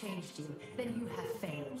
changed you, then you have failed.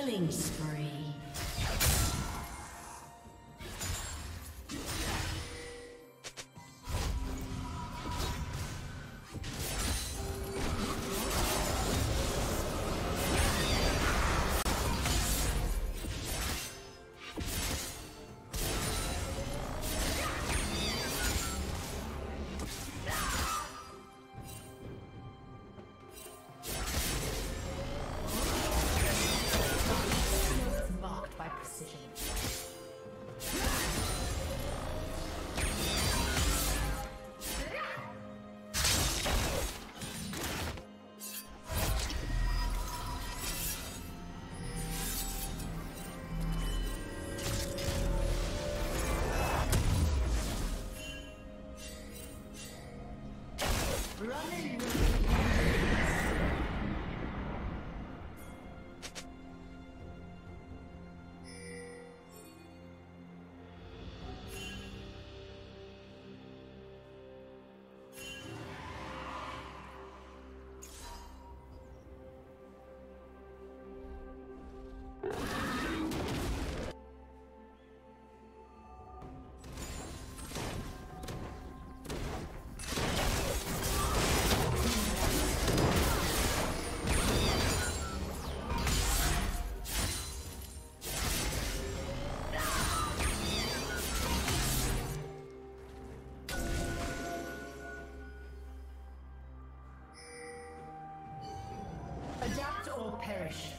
Killing spree. Adapt or perish.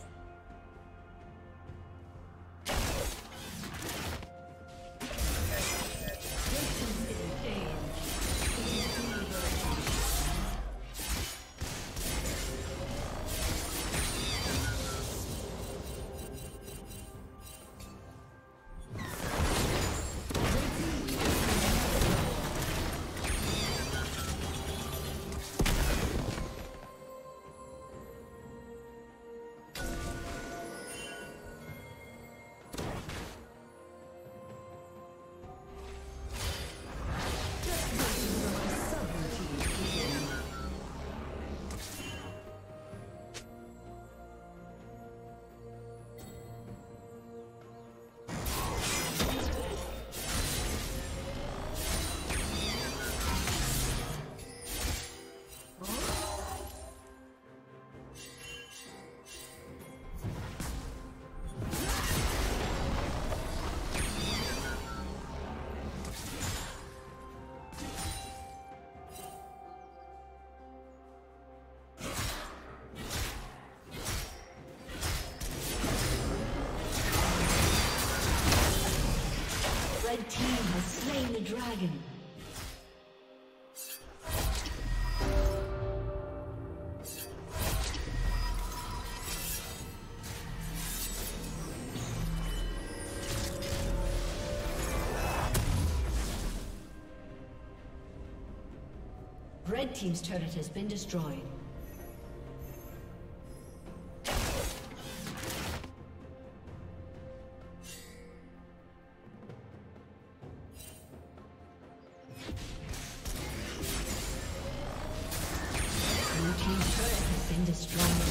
Dragon. Red Team's turret has been destroyed. Destroyed.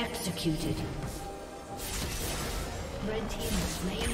Executed. Red team slain